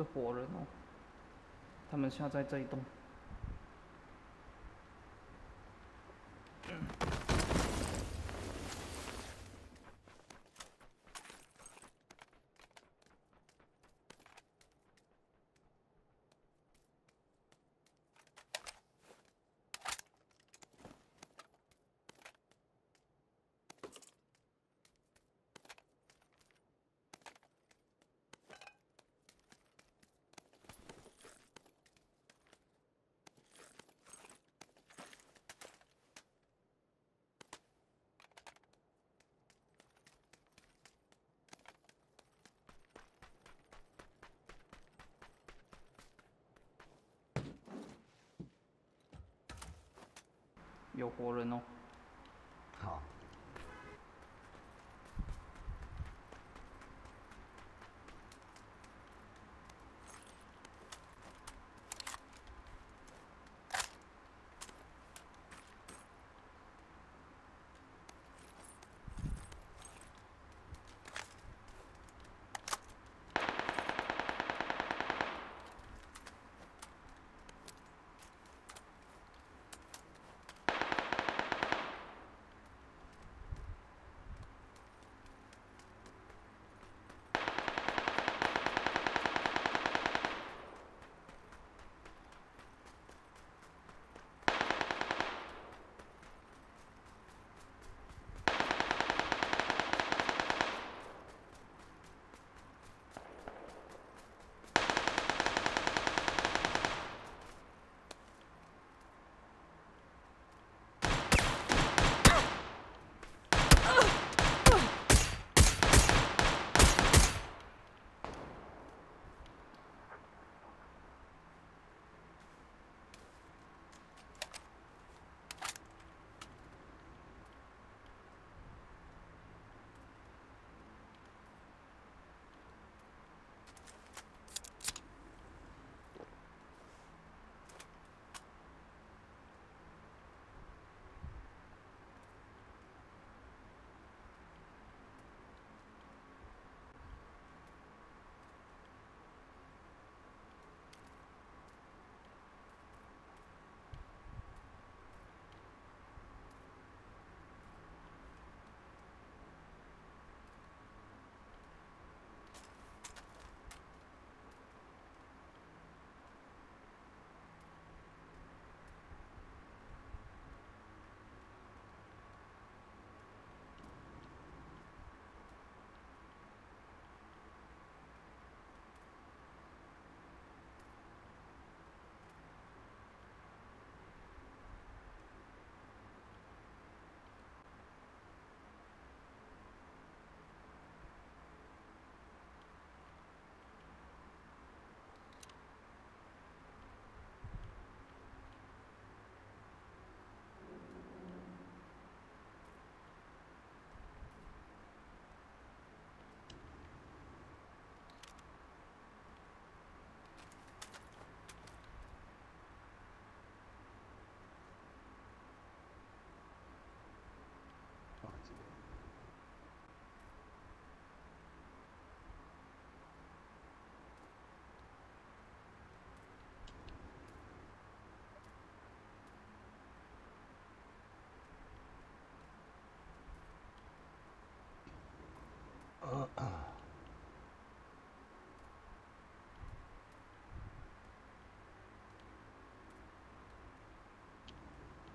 是活人哦，他们现在在这一栋。有活人哦。好。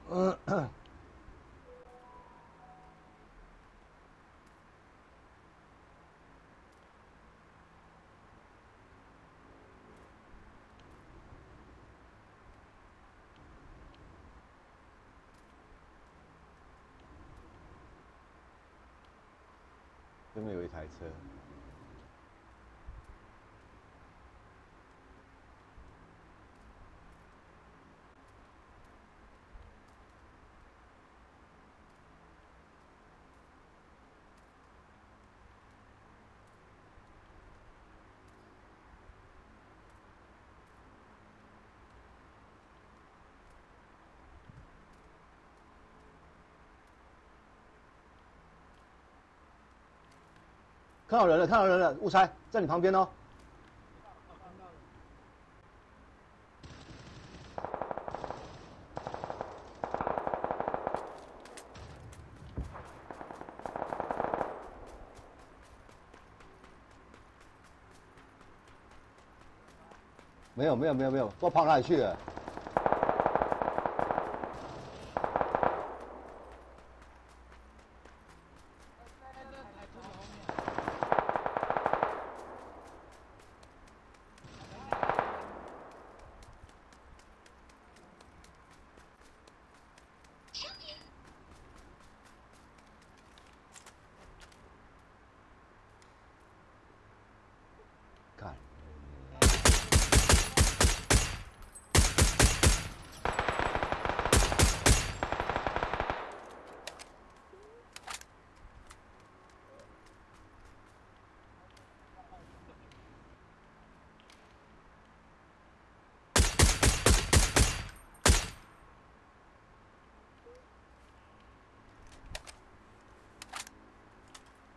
嗯。这边有一台车。看到人了看到人了误差在你旁边哦。没有没有没有没有不知道跑哪里去了。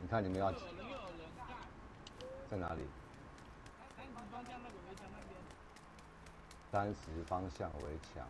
你看你们要在哪里？三十方向围墙。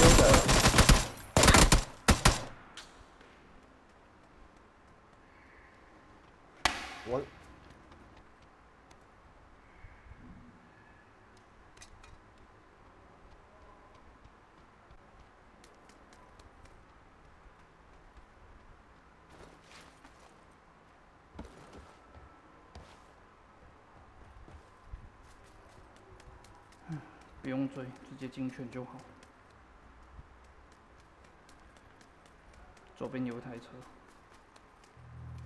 真的，我不用追，直接进圈就好。左边有一台车，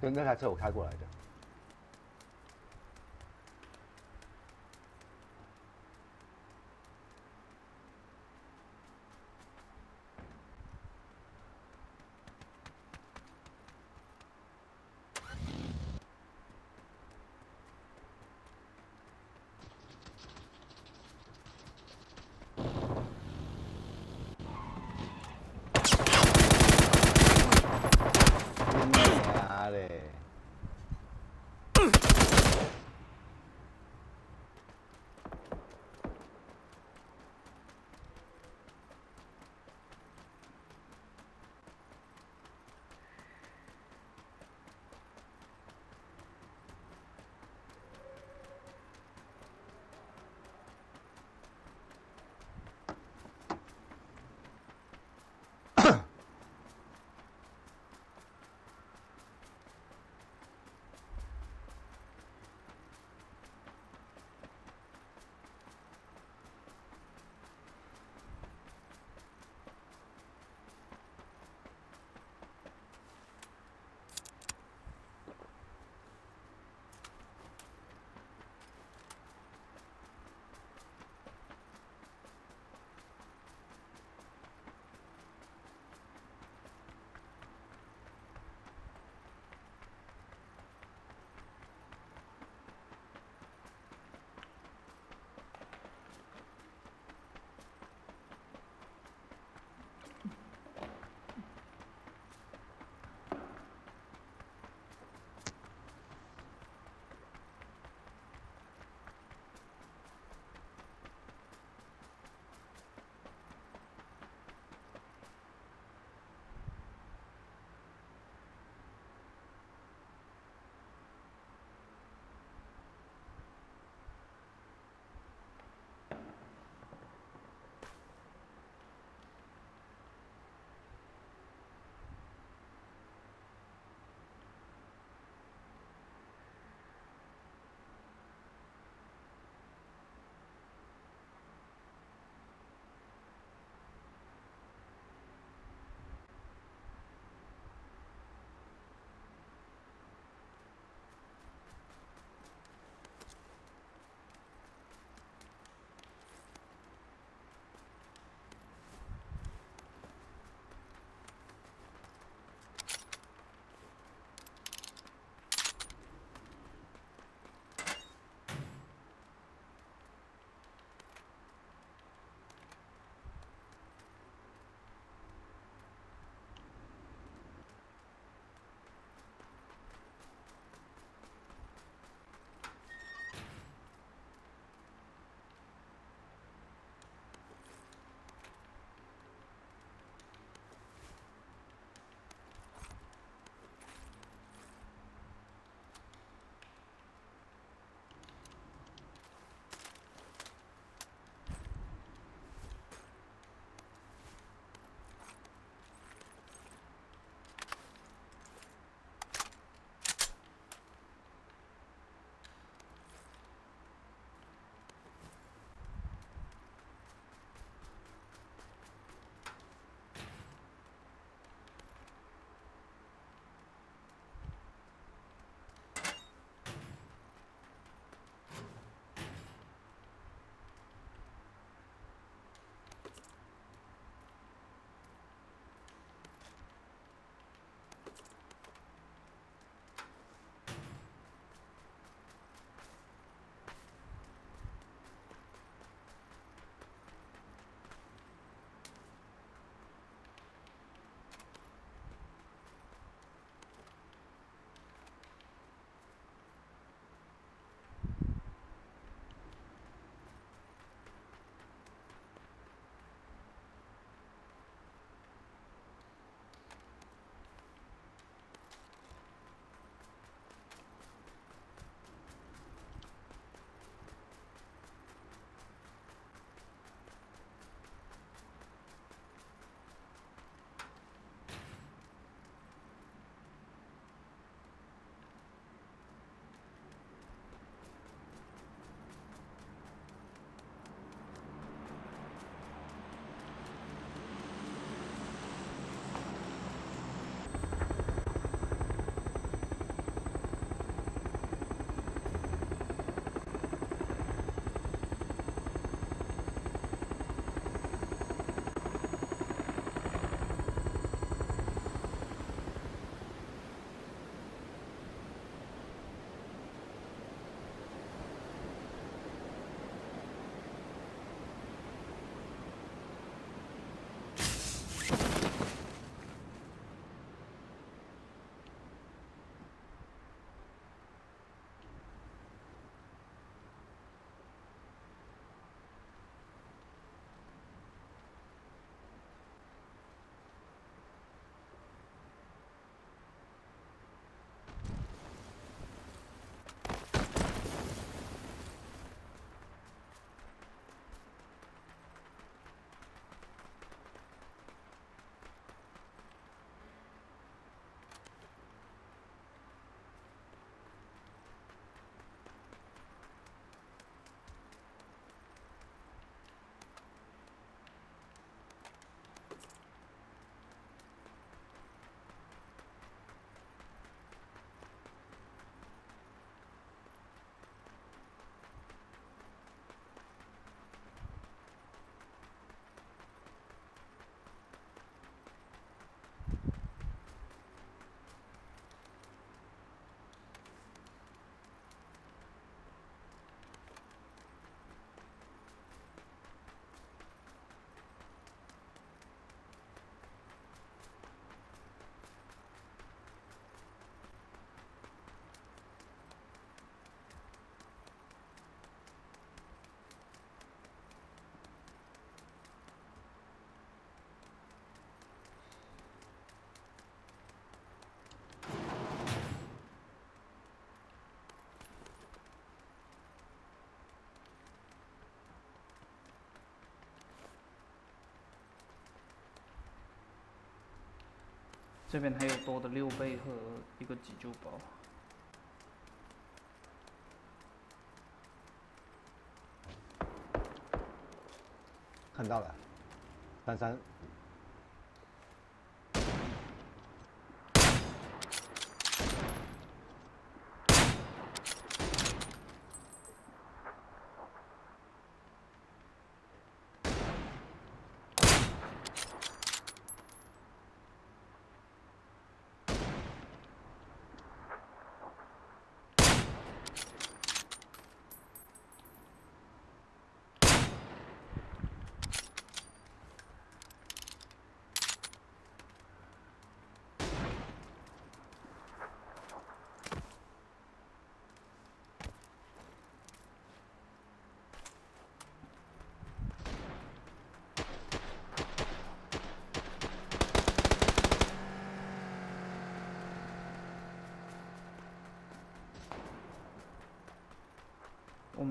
对那台车我开过来的。这边还有多的六倍和一个急救包。看到了，三三。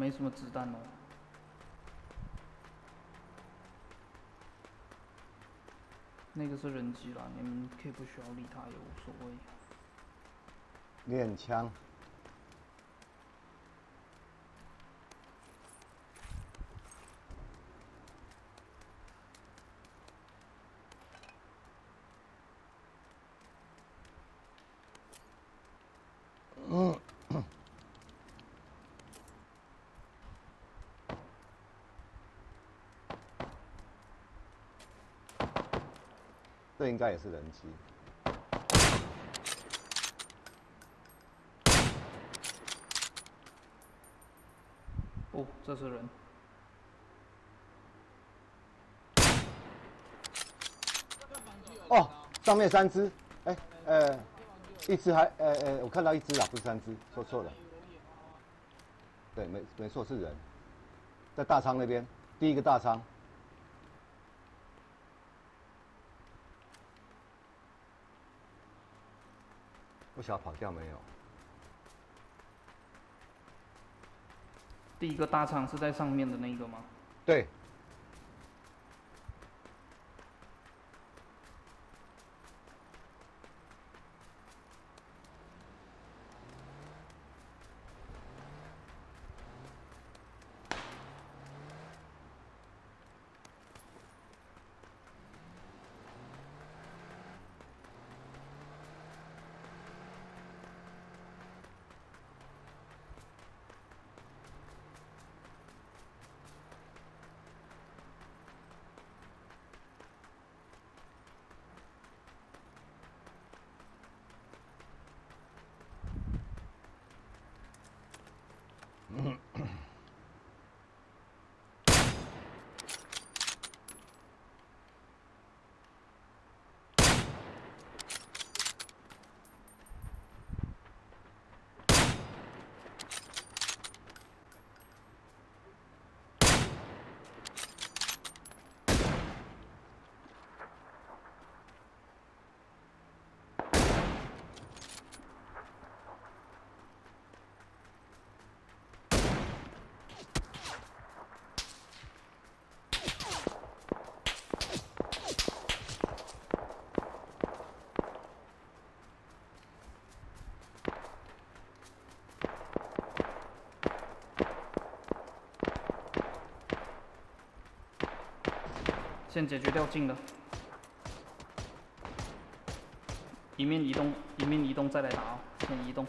没什么子弹哦。那个是人机了，你们可以不需要理他也无所谓。练枪。这应该也是人机。哦，这是人。哦，上面三只，哎，呃，一只还，呃呃，我看到一只啊，不是三只，说错了。对，没没错是人，在大仓那边，第一个大仓。不晓得跑掉没有？第一个大仓是在上面的那个吗？对。先解决掉近的，一面移动，一面移动再来打啊，先移动。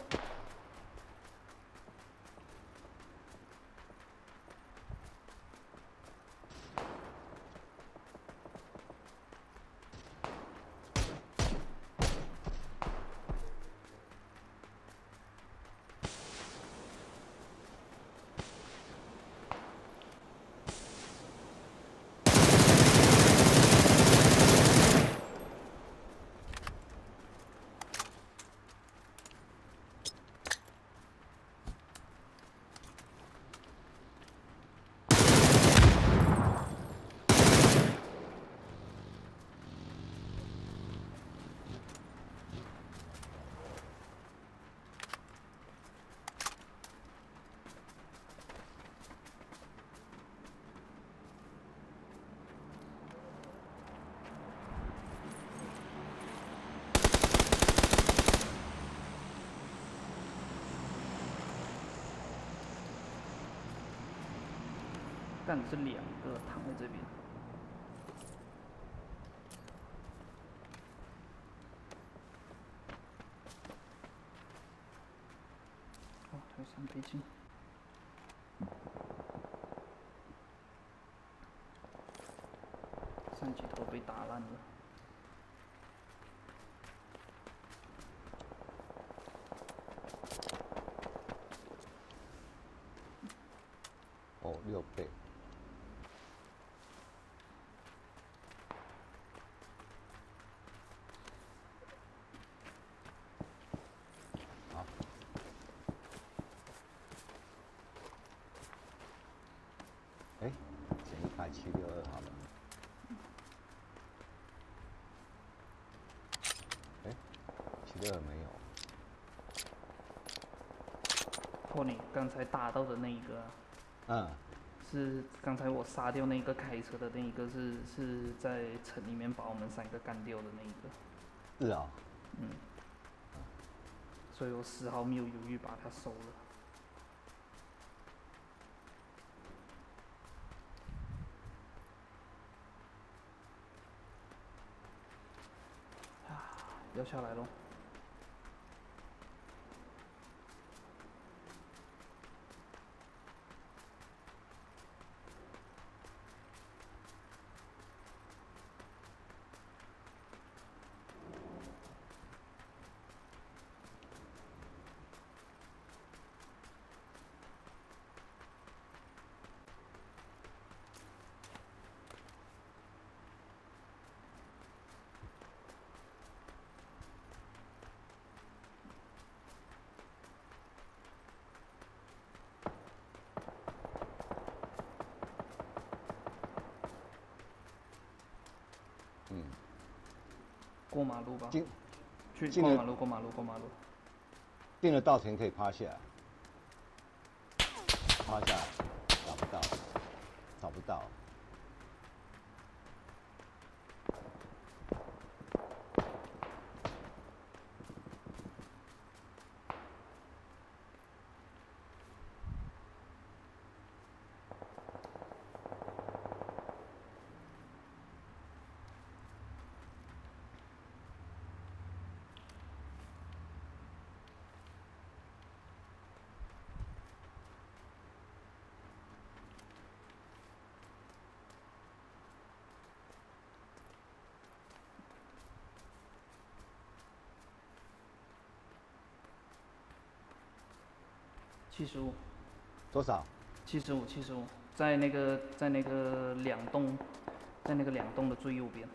是两个躺在这边。哦，还有三倍镜。三级头被打烂了。哦，六倍。好，哎，七六二好了。哎，七六二没有。托尼刚才打到的那一个、啊，嗯，是刚才我杀掉那个开车的那一个是，是在城里面把我们三个干掉的那一个，是啊、嗯，所以我丝毫没有犹豫把他收了。要下来喽！过马路吧，进去进过马路，过马路，过马路。进了稻田可以趴下来，趴下来，找不到，找不到。七十五，多少？七十五，七十五，在那个在那个两栋，在那个两栋的最右边。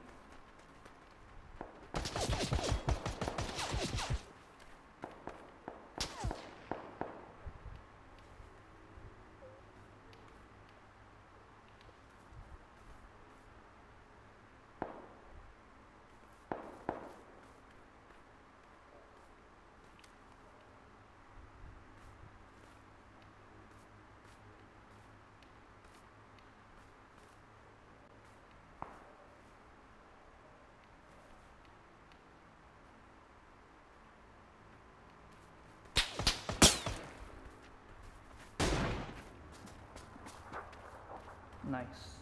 Nice。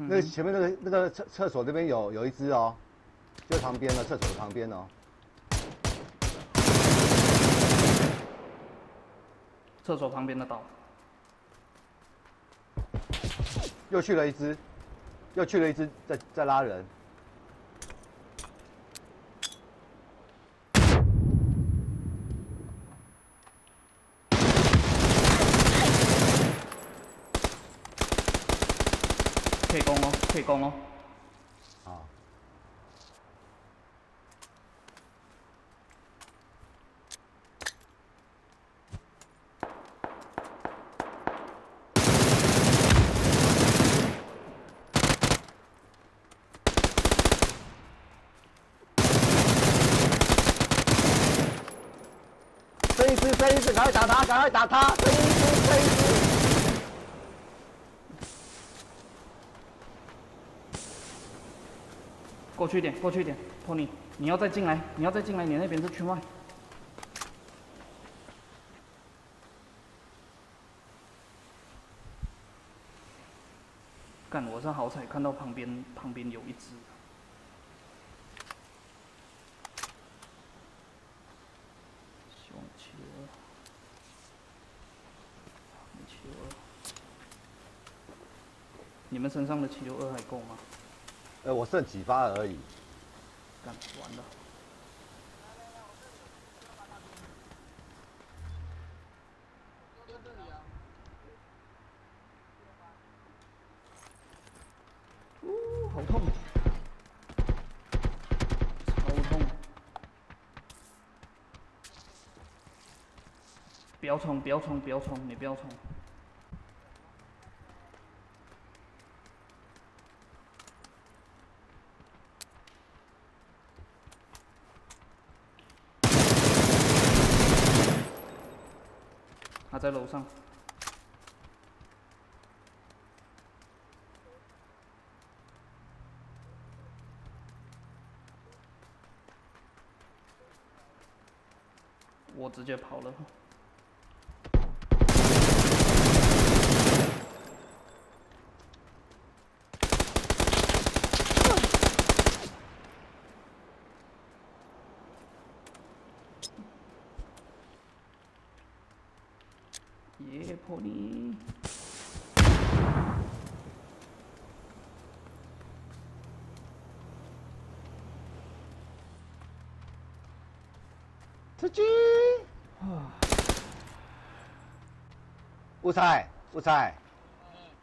那个前面那个那个厕厕所那边有有一只哦，就旁边的厕所的旁边哦。厕所旁边的岛，又去了一只，又去了一只，在在拉人。可以攻哦，可以攻哦。啊，这一只，这一次，赶快打他，赶快打他！这一只，这一只。过去一点，过去一点，托尼，你要再进来，你要再进来，你那边是圈外。干，我是好彩看到旁边旁边有一只。你们身上的七六二还够吗？呃，我剩几发而已。干完了。呜，好痛，超痛！不要冲，不要冲，不要冲，你不要冲。在楼上。我直接跑了。耶，破你！吃鸡！吴才，吴才，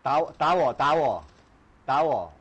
打我，打我，打我，打我！